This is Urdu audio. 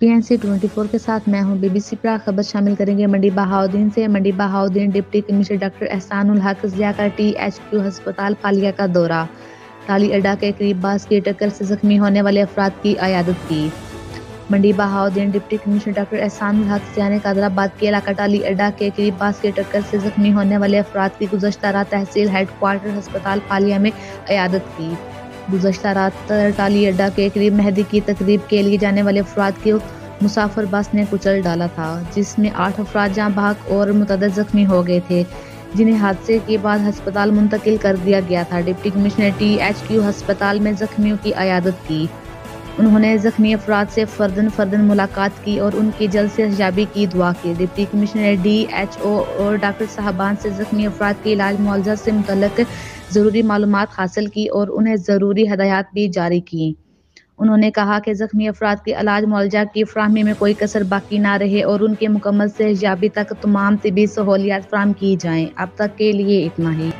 P N C twenty four کے ساتھ میں ہوں۔ بی بی سی پر خبر شامل کریں گے۔ منڈی بہاؤدین سے۔ Mandi Bahauddin deputy commissioner doctor Ehsan ul Haq Zia کا ٹی ایچ کیو ہسپتال فالیہ کا دورہ۔ ٹالی اڈا کے قریب باس کی ٹکر سے زخمی ہونے والے افراد کی عیادت کی۔ Mandi Bahauddin deputy commissioner doctor Ehsan ul Haq Zia نے قادرآباد کے علاقہ ٹالی اڈا کے قریب باس کی ٹکر سے زخمی ہونے والے افراد کی گزشتہ رات تحصیل ہیڈ کوارٹر ہسپتال فالیہ میں عیادت کی۔ گزشتہ رات ٹالی اڈا کے قریب مہدی کی تقریب کے لیے جانے والے افراد کو مسافر بس نے کچل ڈالا تھا، جس میں آٹھ افراد جاں بھاگ اور متعدد زخمی ہو گئے تھے، جنہیں حادثے کے بعد ہسپتال منتقل کر دیا گیا تھا۔ Deputy commissioner T H Q ہسپتال میں زخمیوں کی عیادت کی۔ انہوں نے زخمی افراد سے فردن فردن ملاقات کی اور ان کی جلد سے یابی کی دعا کی۔ Deputy commissioner D H O اور ڈاکٹر صاحبان سے زخمی افراد کے علاج معالجہ سے متعلق ضروری معلومات حاصل کی اور انہیں ضروری ہدایات بھی جاری کیں انہوں نے کہا کہ زخمی افراد کے علاج معالجہ کی فراہمی میں کوئی کسر باقی نہ رہے اور ان کی مکمل صحت یابی تک تمام طبی سہولیات فراہم کی جائیں۔ اب تک کے لیے اتنا ہی۔